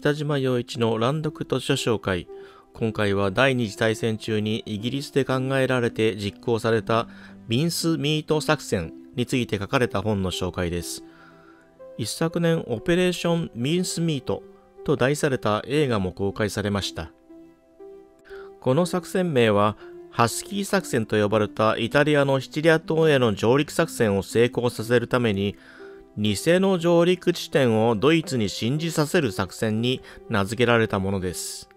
北島洋一の乱読図書紹介。今回は第二次大戦中にイギリスで考えられて実行されたミンスミート作戦について書かれた本の紹介です。一昨年オペレーションミンスミートと題された映画も公開されました。この作戦名はハスキー作戦と呼ばれたイタリアのシチリア島への上陸作戦を成功させるために偽の上陸地点をドイツに信じさせる作戦に名付けられたものです。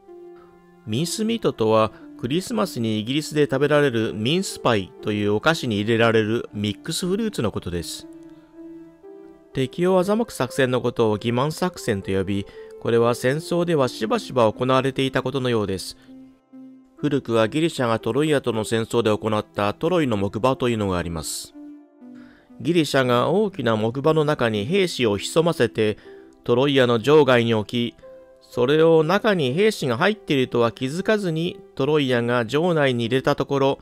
ミンスミートとはクリスマスにイギリスで食べられるミンスパイというお菓子に入れられるミックスフルーツのことです。敵を欺く作戦のことを欺瞞作戦と呼び、これは戦争ではしばしば行われていたことのようです。古くはギリシャがトロイアとの戦争で行ったトロイの木馬というのがあります。ギリシャが大きな木馬の中に兵士を潜ませてトロイアの場外に置き、それを中に兵士が入っているとは気づかずにトロイアが城内に入れたところ、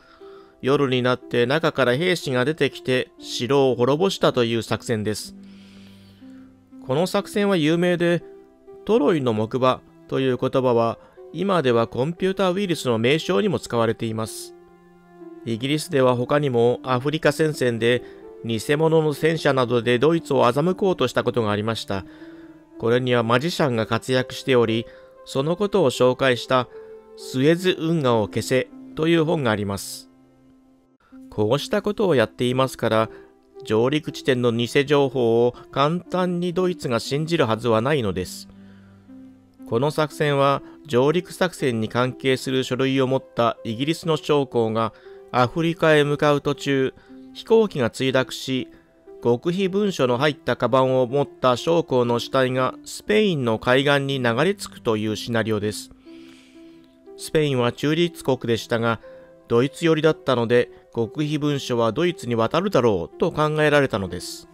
夜になって中から兵士が出てきて城を滅ぼしたという作戦です。この作戦は有名で、トロイの木馬という言葉は今ではコンピューターウイルスの名称にも使われています。イギリスでは他にもアフリカ戦線で偽物の戦車などでドイツを欺こうとしたことがありました。これにはマジシャンが活躍しており、そのことを紹介したスエズ運河を消せという本があります。こうしたことをやっていますから、上陸地点の偽情報を簡単にドイツが信じるはずはないのです。この作戦は上陸作戦に関係する書類を持ったイギリスの将校がアフリカへ向かう途中、飛行機が墜落し、極秘文書の入ったカバンを持った将校の死体がスペインの海岸に流れ着くというシナリオです。スペインは中立国でしたが、ドイツ寄りだったので、極秘文書はドイツに渡るだろうと考えられたのです。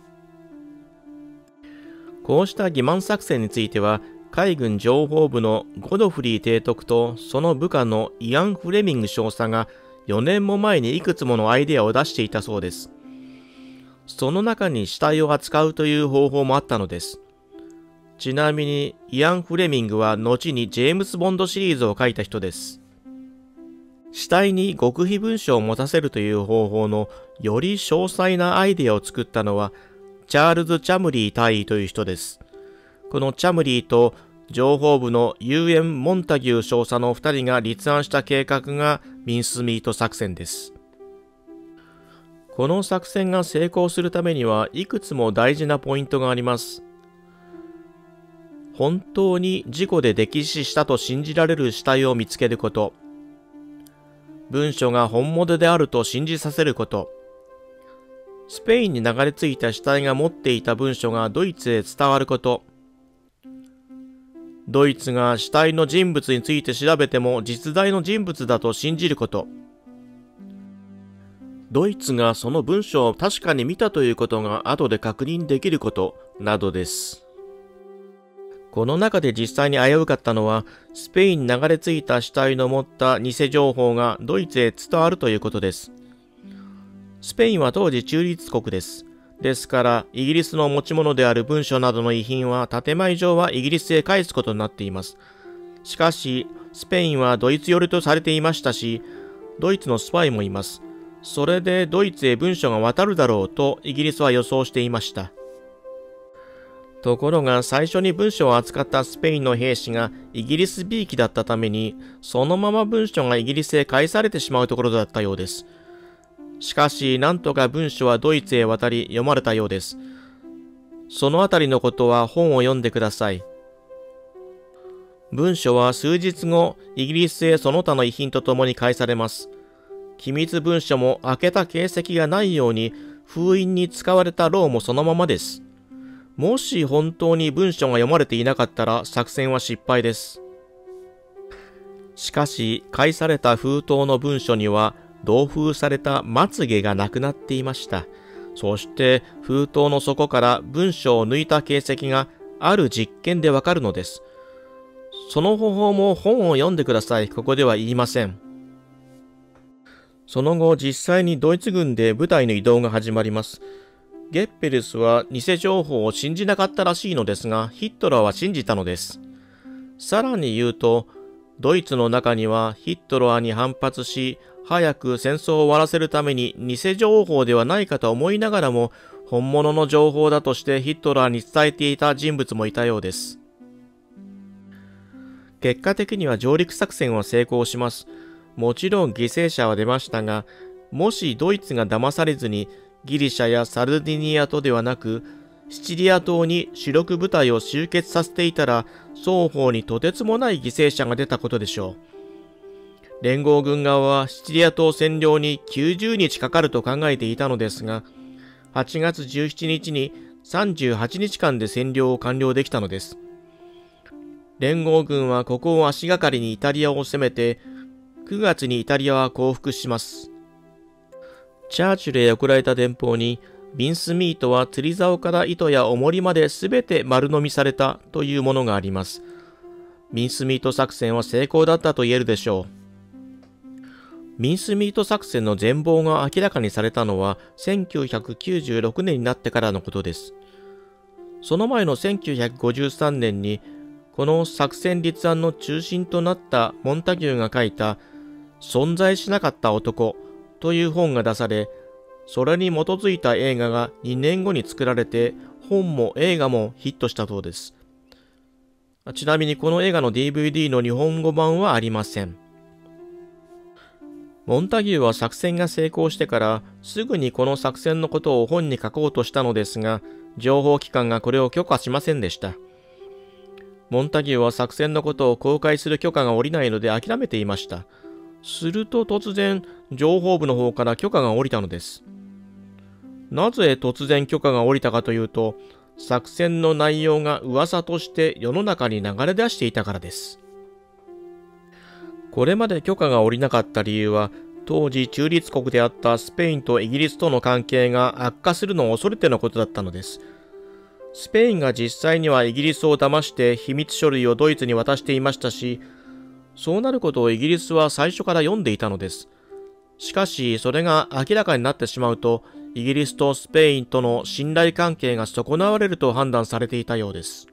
こうした欺瞞作戦については、海軍情報部のゴドフリー提督とその部下のイアン・フレミング少佐が4年も前にいくつものアイデアを出していたそうです。その中に死体を扱うという方法もあったのです。ちなみに、イアン・フレミングは後にジェームズ・ボンドシリーズを書いた人です。死体に極秘文書を持たせるという方法のより詳細なアイデアを作ったのは、チャールズ・チャムリー大尉という人です。このチャムリーと情報部のユーエン・モンタギュー少佐の2人が立案した計画がミンスミート作戦です。この作戦が成功するためにはいくつも大事なポイントがあります。本当に事故で溺死したと信じられる死体を見つけること。文書が本物であると信じさせること。スペインに流れ着いた死体が持っていた文書がドイツへ伝わること。ドイツが死体の人物について調べても実在の人物だと信じること。ドイツがその文章を確かに見たということが後で確認できることなどです。この中で実際に危うかったのは、スペインに流れ着いた死体の持った偽情報がドイツへ伝わるということです。スペインは当時中立国です。ですから、イギリスの持ち物である文書などの遺品は建前上はイギリスへ返すことになっています。しかし、スペインはドイツ寄りとされていましたし、ドイツのスパイもいます。それでドイツへ文書が渡るだろうとイギリスは予想していました。ところが最初に文書を扱ったスペインの兵士がイギリス B 機だったために、そのまま文書がイギリスへ返されてしまうところだったようです。しかし、なんとか文書はドイツへ渡り読まれたようです。そのあたりのことは本を読んでください。文書は数日後、イギリスへその他の遺品とともに返されます。機密文書も開けた形跡がないように、封印に使われたローもそのままです。もし本当に文書が読まれていなかったら作戦は失敗です。しかし、返された封筒の文書には、同封されたまつげがなくなっていました。そして封筒の底から文章を抜いた形跡がある実験でわかるのです。その方法も本を読んでください。ここでは言いません。その後、実際にドイツ軍で部隊の移動が始まります。ゲッペルスは偽情報を信じなかったらしいのですが、ヒットラーは信じたのです。さらに言うと、ドイツの中にはヒットラーに反発し、早く戦争を終わらせるために偽情報ではないかと思いながらも、本物の情報だとしてヒットラーに伝えていた人物もいたようです。結果的には上陸作戦は成功します。もちろん犠牲者は出ましたが、もしドイツが騙されずにギリシャやサルディニア島ではなく、シチリア島に主力部隊を集結させていたら、双方にとてつもない犠牲者が出たことでしょう。連合軍側はシチリア島占領に90日かかると考えていたのですが、8月17日に38日間で占領を完了できたのです。連合軍はここを足がかりにイタリアを攻めて、9月にイタリアは降伏します。チャーチュルへ送られた電報に、ビンスミートは釣り竿から糸や重りまで全て丸飲みされたというものがあります。ミンスミート作戦は成功だったと言えるでしょう。ミンスミート作戦の全貌が明らかにされたのは1996年になってからのことです。その前の1953年にこの作戦立案の中心となったモンタギューが書いた存在しなかった男という本が出され、それに基づいた映画が2年後に作られて、本も映画もヒットしたそうです。ちなみにこの映画の DVD の日本語版はありません。モンタギューは作戦が成功してからすぐにこの作戦のことを本に書こうとしたのですが、情報機関がこれを許可しませんでした。モンタギューは作戦のことを公開する許可が下りないので諦めていました。すると突然、情報部の方から許可が下りたのです。なぜ突然許可が下りたかというと、作戦の内容が噂として世の中に流れ出していたからです。これまで許可が下りなかった理由は、当時中立国であったスペインとイギリスとの関係が悪化するのを恐れてのことだったのです。スペインが実際にはイギリスを騙して秘密書類をドイツに渡していましたし、そうなることをイギリスは最初から読んでいたのです。しかし、それが明らかになってしまうと、イギリスとスペインとの信頼関係が損なわれると判断されていたようです。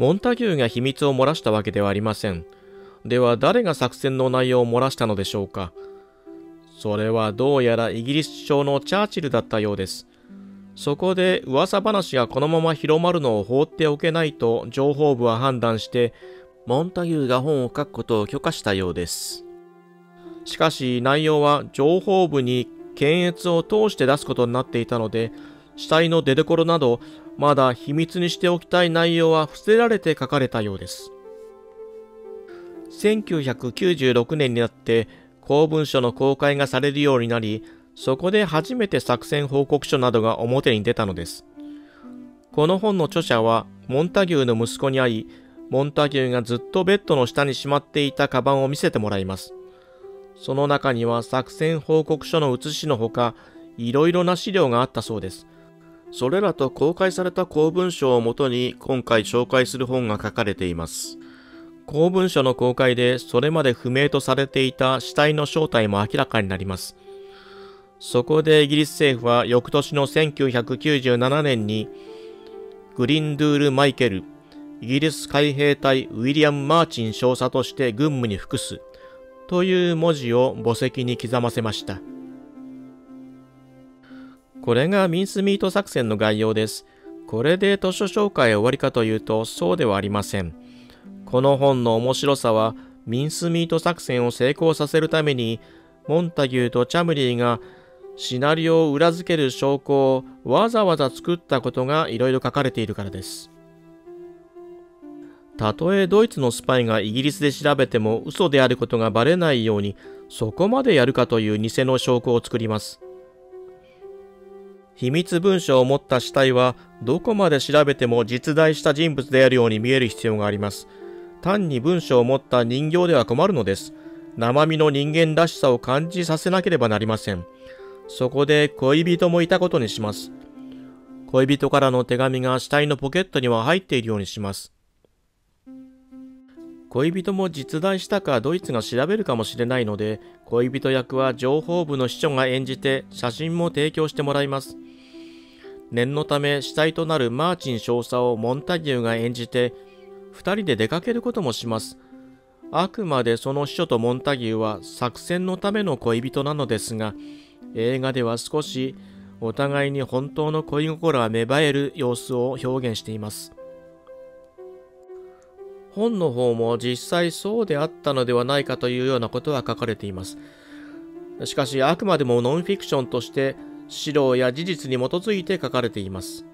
モンタギューが秘密を漏らしたわけではありません。では誰が作戦の内容を漏らしたのでしょうか？それはどうやらイギリス首相のチャーチルだったようです。そこで噂話がこのまま広まるのを放っておけないと情報部は判断してモンタギューが本を書くことを許可したようです。しかし内容は情報部に検閲を通して出すことになっていたので、死体の出所など、まだ秘密にしておきたい内容は伏せられて書かれたようです。1996年になって公文書の公開がされるようになり、そこで初めて作戦報告書などが表に出たのです。この本の著者はモンタギューの息子に会い、モンタギューがずっとベッドの下にしまっていたカバンを見せてもらいます。その中には作戦報告書の写しのほか、いろいろな資料があったそうです。それらと公開された公文書をもとに今回紹介する本が書かれています。公文書の公開でそれまで不明とされていた死体の正体も明らかになります。そこでイギリス政府は翌年の1997年にグリンドゥール・マイケルイギリス海兵隊ウィリアム・マーチン少佐として軍務に服すという文字を墓石に刻ませました。これがミンスミート作戦の概要です。これで図書紹介終わりかというとそうではありません。この本の面白さはミンスミート作戦を成功させるためにモンタギューとチャムリーがシナリオを裏付ける証拠をわざわざ作ったことがいろいろ書かれているからです。たとえドイツのスパイがイギリスで調べても嘘であることがバレないようにそこまでやるかという偽の証拠を作ります。秘密文書を持った死体はどこまで調べても実在した人物であるように見える必要があります。単に文書を持った人形では困るのです。生身の人間らしさを感じさせなければなりません。そこで恋人もいたことにします。恋人からの手紙が死体のポケットには入っているようにします。恋人も実在したかドイツが調べるかもしれないので、恋人役は情報部の秘書が演じて写真も提供してもらいます。念のため死体となるマーチン少佐をモンタギューが演じて、二人で出かけることもします。あくまでその秘書とモンタギューは作戦のための恋人なのですが、映画では少しお互いに本当の恋心が芽生える様子を表現しています。本の方も実際そうであったのではないかというようなことは書かれています。しかしあくまでもノンフィクションとして資料や事実に基づいて書かれています。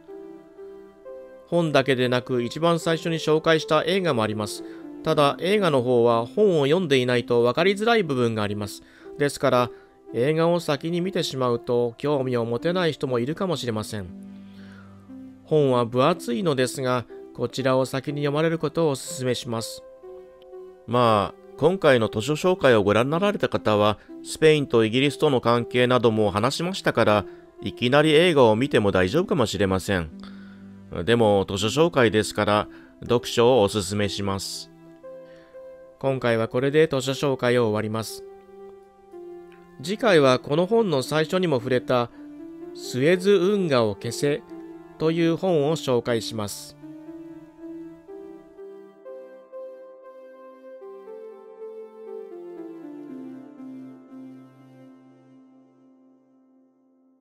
本だけでなく一番最初に紹介した映画もあります。ただ映画の方は本を読んでいないと分かりづらい部分があります。ですから映画を先に見てしまうと興味を持てない人もいるかもしれません。本は分厚いのですが、こちらを先に読まれることをお勧めします。まあ、今回の図書紹介をご覧になられた方は、スペインとイギリスとの関係なども話しましたから、いきなり映画を見ても大丈夫かもしれません。でも、図書紹介ですから、読書をお勧めします。今回はこれで図書紹介を終わります。次回はこの本の最初にも触れたスエズ運河を消せという本を紹介します。